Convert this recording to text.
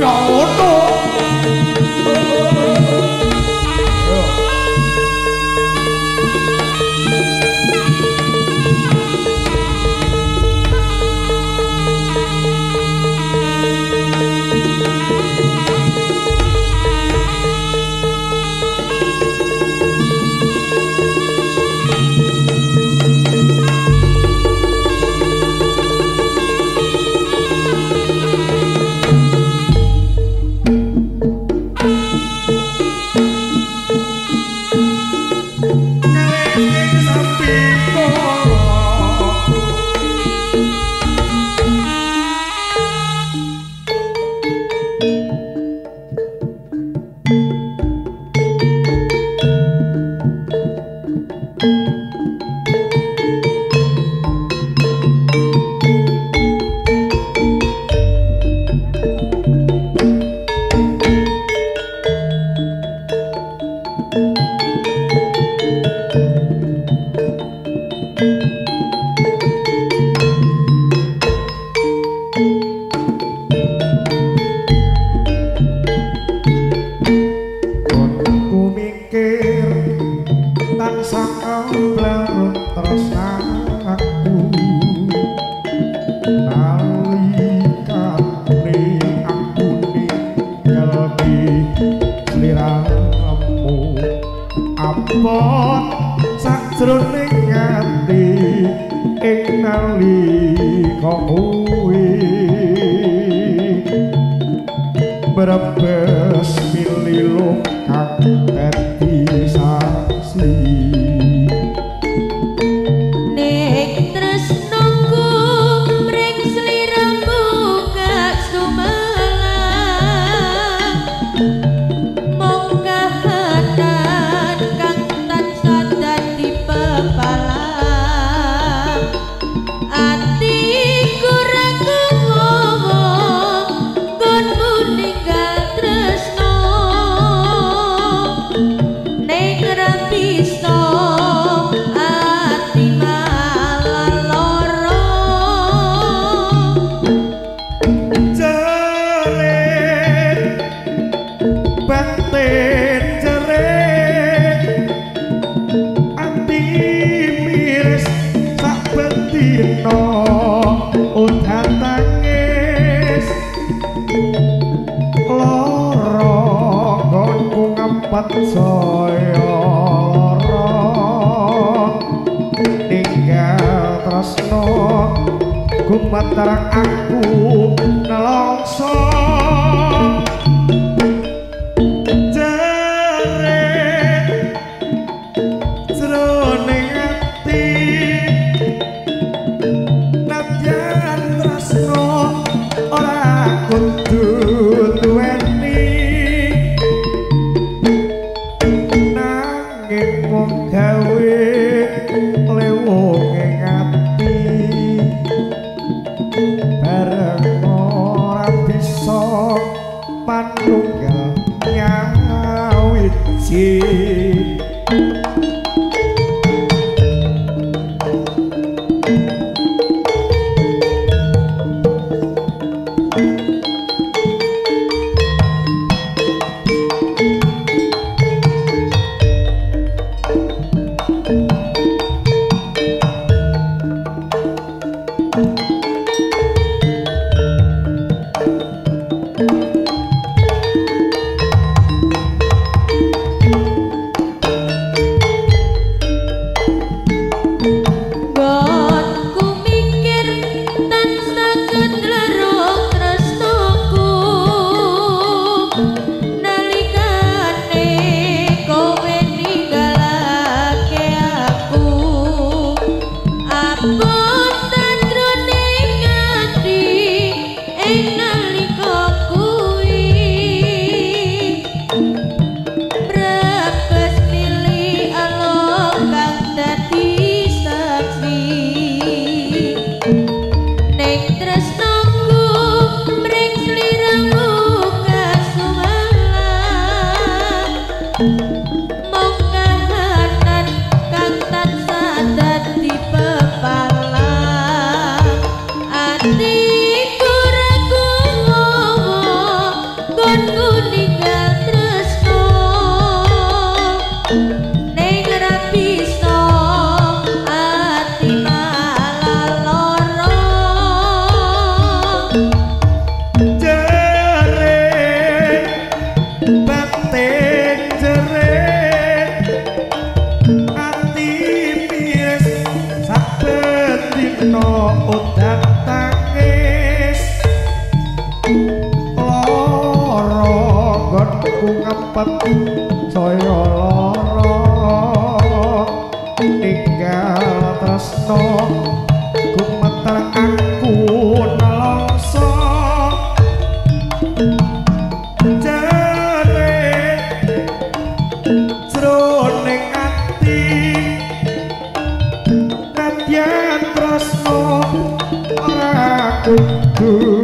rõ tôi Ku mikir tansah sanggup. kapot sakjroning ati ing nalika kuwi. Brebes mili lokak dadi dino utang tangis. Loro konku ngempet saya lara. Tinggal tresno gumetar aku nelongsor Ain't no aku ngepet saya lara tinggal tresno gumeter aku nelongso jare jroning ati nadyan tresno ora kudu